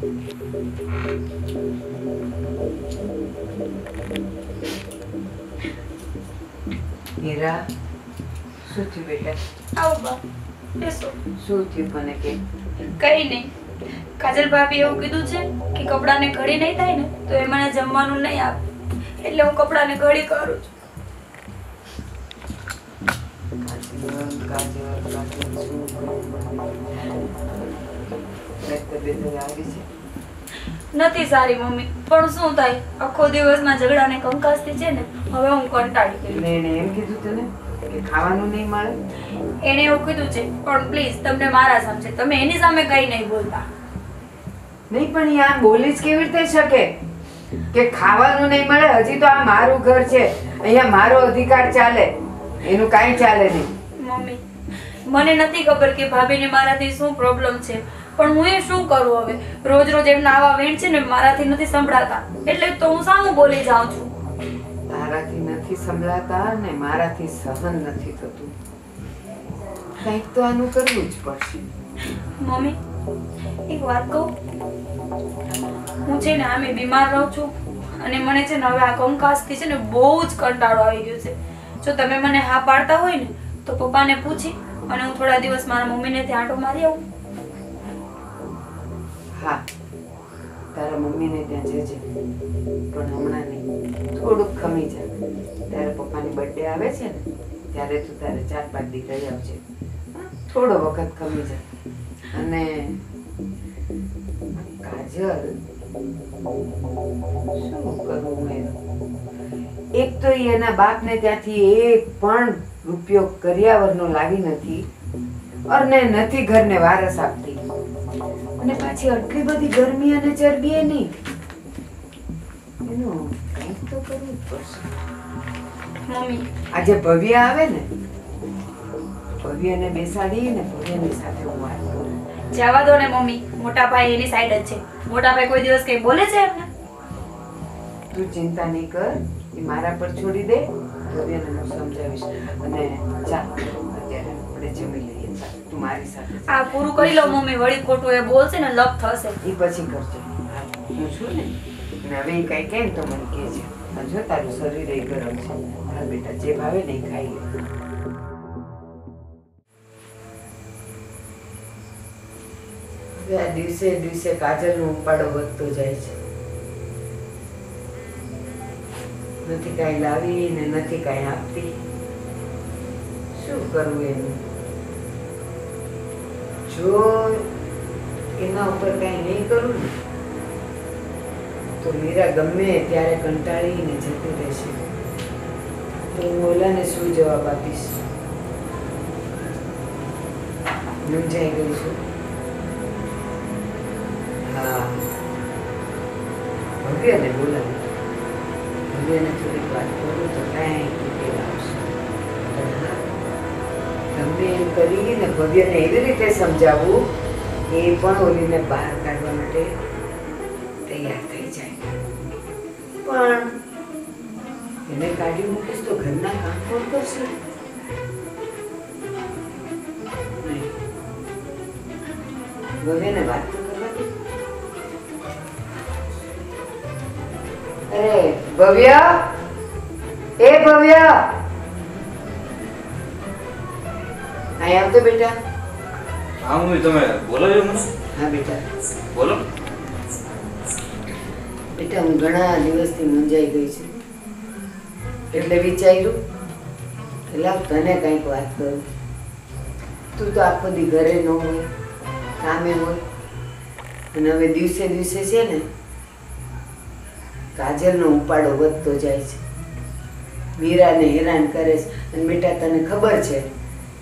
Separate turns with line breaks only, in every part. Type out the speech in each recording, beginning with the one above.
હીરા શું થયું બેટા?
આવો બા બેસો.
શું થયું મને કે?
કઈ નહીં. કાજલ ભાભી એવું કીધું છે કે કપડાને ઘડી નહીં થાય ને તો એ મને જમવાનું નહીં આપે. એટલે હું કપડાને ઘડી કરું છું.
કાજલ, કાજલ, શું
નથી સારી મમ્મી. પણ શું થાય? આખો દિવસમાં ઝઘડા ને કંકાસથી છે ને હવે હું કંટાળી ગઈ.
ને એને એમ કીધું તને કે ખાવાનું નહીં મળે.
એને એવું કીધું છે પણ પ્લીઝ તમને મારા સમજે તમે એની સામે કઈ નહીં બોલતા.
નહીં પણ યાર બોલી જ કેવી રીતે શકે? કે ખાવાનું નહીં મળે હજી તો આ મારું ઘર છે. અહીંયા મારો અધિકાર ચાલે. એનું કાંઈ ચાલે નહીં.
મમ્મી મને નથી ખબર કે ભાભીને મારાથી શું પ્રોબ્લેમ છે. પણ હું એ શું કરું હવે? રોજ રોજ એમના આવા વેણ છે ને મારાથી નથી સંભળાતા. એટલે તો હું સામું બોલી જાઉં છું?
તારાથી નથી સંભળાતા ને મારાથી સહન નથી થતું. કંઈક તો આનું કરવું જ પડશે.
મમ્મી એક વાત કહું? હું છે ને આમે બીમાર રહું છું અને મને છે ને હવે આ કંકાસથી છે ને બહુ જ કંટાળો આવી ગયો છે. જો તમે મને હા પાડતા હોય ને તો પપ્પાને પૂછી અને હું થોડા દિવસ મારા મમ્મીને ત્યાં આંટો મારી આવું.
હા. તારા મમ્મીને ત્યાં જજે પણ હમણાં નહીં થોડુંક ખમી જા તારા પપ્પાની બર્થડે આવે છે ને, ત્યારે તું તારે ચાર પાંચ દી ગઈ આવજે થોડો વખત ખમી જા અને કાજલ, શું કરું મેં એક તો એના બાપને ત્યાંથી એક પણ રૂપિયો કરિયાવરનો લાવી નથી. અને નથી ઘરને વારસ આપતી. અને પાછી આટલી બધી ગરમી અને ચરબી એની. નહીં એનું કંઈક તો કરવું જ પડશે.
મમ્મી.
આજે ભવ્ય આવે ને? ભવ્યને બેસાડી ને ભવ્યની સાથે હું વાત કરું.
જવા દો ને મમ્મી. મોટા ભાઈ એની સાઈડ જ છે. મોટા ભાઈ કોઈ દિવસ કઈ બોલે છે એમને?
તું ચિંતા નહીં કર. એ મારા પર છોડી દે. ભવ્યને હું સમજાવીશ. અને અત્યારે આપણે જમી લઈએ તું મારી સાથે
આ પૂરું કરી લો મમ્મી વળી ખોટું એ બોલશે ને લપ થશે.
એ પછી કરજો. હું છું ને. હવે એ કાંઈ કેમ તો મને કહેજે. આ જો તારું શરીર એ ગરમ છે હા બેટા જે ભાવે ને ખાઈ લે. દિવસે દિવસે કાજલનો ઉપાડો વધતો જાય છે. નથી કાંઈ લાવી ને નથી કાંઈ આપતી. શું કરવું એનું? જો એના ઉપર કાંઈ નહીં કરું ને, તો મીરા ગમે ત્યારે કંટાળીને જતી રહેશે. તો હું ઓલાને શું જવાબ આપીશ? મૂંઝાઈ ગઈ છું. હા. ભવ્યને બોલાવું ભવ્યને થોડીક વાત કરું તો કાંઈ ઉકેલ આવશે ગમે એમ કરીને ભવ્યને એવી રીતે સમજાવવું, એ પણ ઓલીને બહાર કાઢવા માટે તૈયાર થઈ જાય. પણ એને કાઢી મૂકીશ તો ઘરના કામ કોણ કરશે? ભવ્યને વાત તો કરવા અરે ભવ્ય! એ ભવ્ય! અહીં આવતો બેટા?
હા મમ્મી તમે બોલો છો મને.
હા બેટા.
બોલો.
બેટા હું ઘણા દિવસથી મૂંઝાઈ ગઈ છું. એટલે વિચાર્યું એટલે તને કંઈક વાત કરું. તું તો આખો દી ઘરે ન હોય કામે હોય. અને હવે દિવસે દિવસે છે ને કાજલનો ઉપાડો વધતો જાય છે. મીરાને હેરાન કરે છે. અને બેટા તને ખબર છે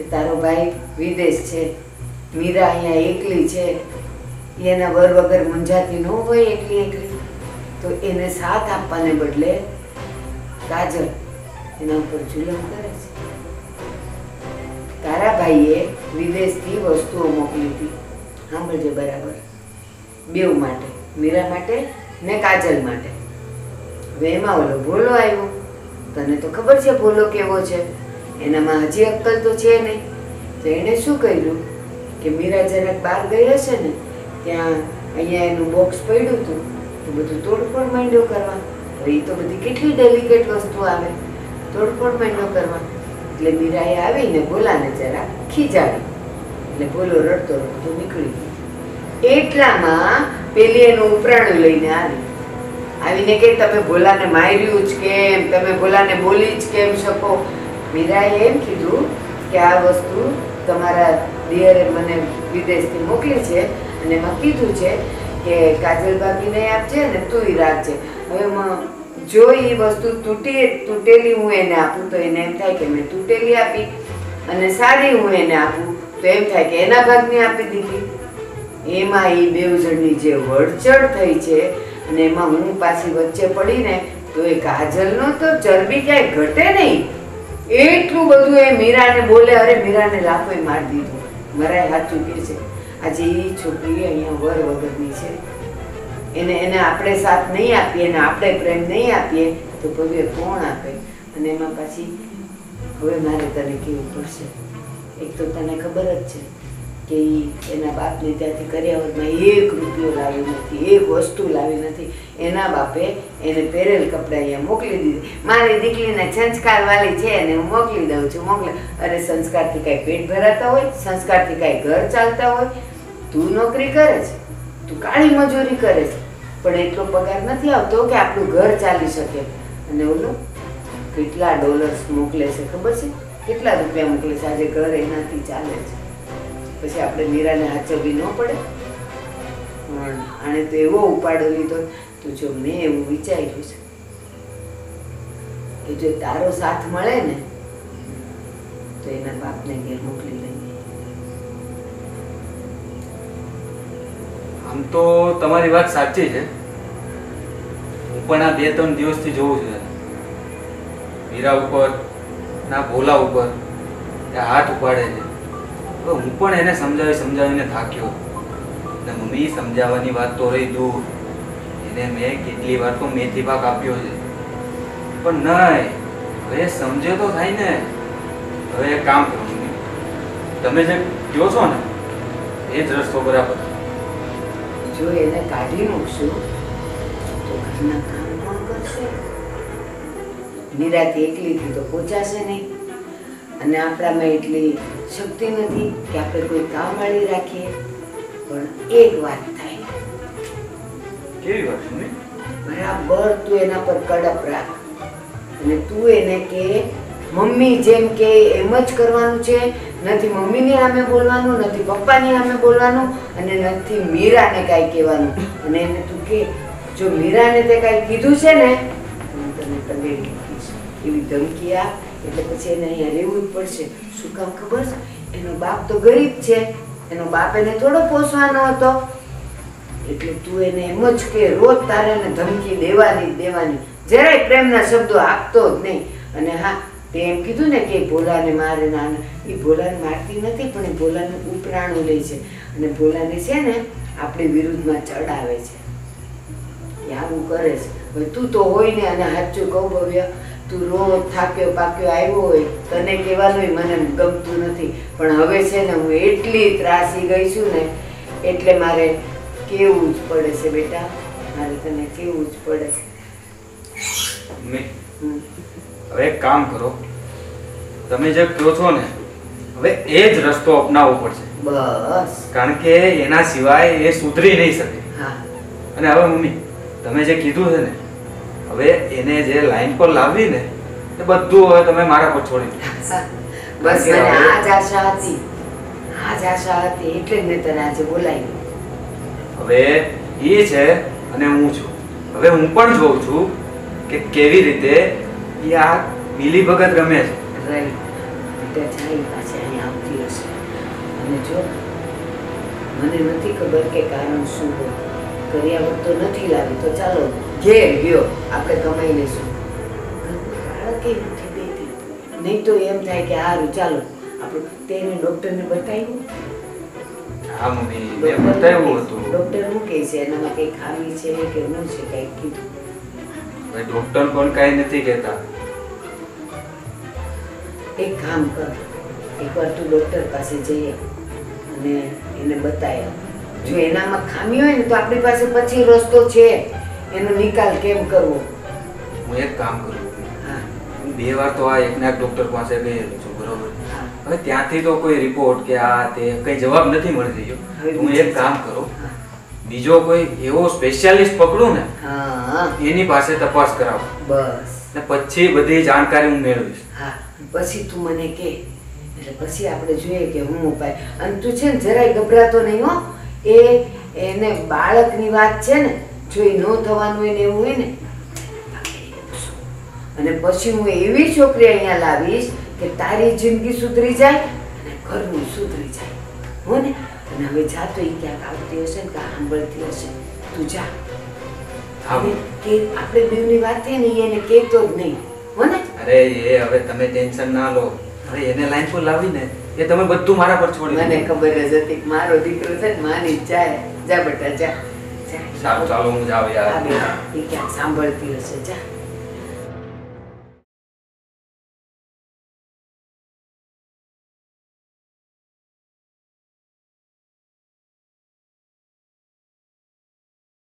કે તારો ભાઈ વિદેશ છે. મીરા અહીંયા એકલી છે. એના વર વગર મુંજાતી ન હોય એકલી એકલી. તો એને સાથ આપવાને બદલે કાજલ એના ઉપર જુલમ કરે છે. તારા ભાઈએ વિદેશથી વસ્તુઓ મોકલી હતી. સાંભળજે બરાબર. બેવ માટે, મીરા માટે ને કાજલ માટે. હવે એમાં ઓલો ભોલો આવ્યો. તને તો ખબર છે ભોલો કેવો છે? એનામાં હજી અક્કલ તો છે નહીં. તો એણે શું કર્યું? કે મીરા જરાક બહાર ગયા છે ને, ત્યાં અહીંયા એનું બોક્સ પડ્યું હતું, તો બધું તોડફોડ માંડ્યો કરવા. તો એ તો બધી કેટલી ડેલિકેટ વસ્તુ આવે. તોડફોડ માંડ્યો કરવા. એટલે મીરાએ આવીને બોલાને જરા ખીજાવી એટલે બોલો રડતો રડતો નીકળી ગયો. એટલામાં પેલી એનું ઉપરાણું લઈને આવી. આવીને કે તમે ભોલાને માર્યું જ કેમ? તમે ભોલાને બોલી જ કેમ શકો? મીરાએ એમ કીધું કે આ વસ્તુ તમારા દિયરે મને વિદેશથી મોકલી છે અને એમાં કીધું છે કે કાજલ ભાભીને આપજે ને તુંય રાખજે. હવે જો એ વસ્તુ તૂટી, તૂટેલી હું એને આપું તો એને એમ થાય કે મેં તૂટેલી આપી અને સારી હું એને આપું તો એમ થાય કે એના ભાગની આપી દીધી. એમાં એ બે જણની જે વળચડ થઈ છે અને એમાં હું પાછી વચ્ચે પડીને તો એ કાજલનો તો ચરબી ક્યાંય ઘટે નહીં. એટલું બધું એ મીરાને બોલે, અરે મીરાને લાફોય મારી દીધું. મરાય હાથ ચૂકી છે. આજે એ છોકરી અહીંયા વર વગરની છે. એને એને આપણે સાથ નહીં આપીએ અને આપણે પ્રેમ નહીં આપીએ, તો ભવ્ય કોણ આપે? અને એમાં પાછી હવે મારે તને કેવું પડશે? એક તો તને ખબર જ છે. કે એના બાપને ત્યાંથી કર્યાવરમાં એક રૂપિયો લાવી નથી, એક વસ્તુ લાવી નથી. એના બાપે એને પહેરેલ કપડાં અહીંયા મોકલી દીધી. મારી દીકરીને સંસ્કાર વાલી છે અને હું મોકલી દઉં છું, મોકલે. અરે સંસ્કારથી કાંઈ પેટ ભરાતા હોય, સંસ્કારથી કાંઈ ઘર ચાલતા હોય. તું નોકરી કરે છે, તું કાળી મજૂરી કરે છે, પણ એટલો પગાર નથી આવતો કે આપણું ઘર ચાલી શકે. અને ઓલું કેટલા ડોલર્સ મોકલે છે, ખબર છે? કેટલા રૂપિયા મોકલે છે? આજે ઘર એનાથી ચાલે છે. પછી આપણે મીરાને હાચવવી ન પડે. પણ આણે તો એવો ઉપાડો લીધો તો જો મેં એવું વિચાર્યું છે કે જો તારો સાથ મળે ને, તો એના બાપને ઘેર મોકલી લઈએ.
આમ તો તમારી વાત સાચી છે. હું પણ આ બે ત્રણ દિવસથી જોઉં છું. મીરા ઉપર, ના ભોલા ઉપર હાથ ઉપાડે છે. હવે હું પણ એને સમજાવી સમજાવીને થાક્યો. ને મમ્મી, સમજાવવાની વાત તો રહી દૂર. એને મેં કેટલી વાર તો મેથી પાક આપ્યો છે. પણ નહીં, હવે સમજે તો થાય ને. હવે એક કામ કરો તમે જે કહો છો ને, એ જ રસ્તો બરાબર.
જો એને કાઢી મૂકશું, તો ઘરના કામ કોણ કરશે? નિરાતે એકલીથી તો પહોંચાશે નહીં. અને આપણામાં એટલી શક્તિ નથી કે આપણે કોઈ કામ વાળી રાખીએ પણ એક વાત થાય.
કેવી વાત
બરાબર તું એના પર કડપ રાખ. અને તું એને કે મમ્મી જેમ કે એમ જ કરવાનું છે. નથી મમ્મીની સામે બોલવાનું નથી પપ્પાની સામે બોલવાનું અને નથી મીરાને કાંઈ કહેવાનું. અને એને તું કે જો મીરાને તે કાંઈ કીધું છે ને તને મૂકીશ એવી ધમકી આપ એટલે પછી એને અહીંયા રહેવું જ પડશે. શું કામ ખબર? છે એનો બાપ તો ગરીબ છે. એનો બાપ એને થોડો પોસવાનો હતો. એટલે તું એને એમ જ કે, રોજ તારે એને ધમકી દેવાની દેવાની. જરાય પ્રેમના શબ્દો આપતો જ નહીં. અને હા, તે એમ કીધું ને કે ભોલાને મારે ના એ ભોલાને મારતી નથી, પણ એ ભોલાનું ઉપરાણું લે છે. અને ભોલાને છે ને, આપણી વિરુદ્ધમાં ચડાવે છે. એ આવું કરે છે. તું તો હોય ને અને સાચું કહું ભવ્ય તું રોજ થાક્યો પાક્યો આવ્યો હોય તને કહેવાનું મને ગમતું નથી. પણ હવે છે ને હું એટલી ત્રાસી ગઈ છું ને એટલે મારે કેવું જ પડે છે બેટા. મારે તને કેવું જ પડે છે.
હવે એક કામ કરો. તમે જે કહો છો ને હવે એ જ રસ્તો અપનાવવો પડશે.
બસ.
કારણ કે એના સિવાય એ સુધરી નહીં શકે.
હા.
અને હવે મમ્મી તમે જે કીધું છે ને હવે એને જે લાઈન પર લાવવી ને એ બધું હવે તમે મારા પર છોડી
બસ મને આ જ આશા હતી. આ જ આશા હતી એટલે મેં તને આજે બોલાવી.
હવે એ છે અને હું છું. હવે હું પણ જોઉં છું કે કેવી રીતે એ આ મિલી ભગત ગમે છે.
રહી. બેટા જાય પાછી આવતી હશે. અને જો મને નથી ખબર કે કારણ શું હોય. કર્યા તો નથી લાવી તો ચાલો ઘેર ગયો. આપણે કમાઈ લઈશું. બાળકે નથી દેતી નહીં તો એમ થાય કે સારું ચાલો. આપણે તેને ડૉક્ટરને બતાવ્યું.
હા મમ્મી મેં બતાવ્યું હતું.
ડૉક્ટર શું કહે છે? એનામાં કંઈ ખામી છે કે ન છે કંઈક કીધું?
હવે ડોક્ટર પણ કાંઈ નથી કહેતા.
એક કામ કર. એકવાર તું ડૉક્ટર પાસે જઈએ અને એને બતાય. જો એનામાં ખામી હોય ને તો આપણી પાસે પછી રસ્તો છે. એનો નિકાલ કેમ કરવો?
હું એક કામ કરું
હું.
બે વાર તો આ એકના ડોક્ટર પાસે ગયેલો છું બરોબર? હવે ત્યાંથી તો કોઈ રિપોર્ટ કે આ તે કઈ જવાબ નથી મળી રહ્યો. હું એક કામ કરું. બીજો કોઈ એવો સ્પેશિયાલિસ્ટ પકડું ને
હા.
એની પાસે તપાસ કરાવો.
બસ.
ને પછી બધી જાણકારી હું મેળવીશ.
હા. પછી તું મને કે. એટલે પછી આપણે જોઈએ કે હું ઉપાય. અને તું છે ને જરાય ગભરાતો નહીં હો. એ એને બાળકની વાત છે ને જો એ ન થવાનું હોય ને એવું હોય ને અને પછી હું એવી છોકરી અહીંયા લાવીશ કે તારી જિંદગી સુધરી જાય અને ઘરનું સુધરી જાય. હો ને? અને હવે જા તો એ ક્યાંક આવતી હશે ને કાં સાંભળતી હશે. તું જા.
હા.
અને કે આપણે બેવની વાત થઈ ને એને કહેતો જ નહીં. હો ને?
અરે એ હવે તમે ટેન્શન ના લો. અરે એને લાઈન પર લાવીને એ તમે બધું મારા પર છોડી
મને. ખબર જ હતી મારો દીકરો છે ને માની જાય. જા બેટા જા.
સારું ચાલો હું જાઉં યાર
એ ક્યાંક સાંભળતી હશે? જા.